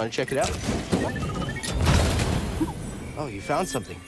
Want to check it out? Oh, you found something.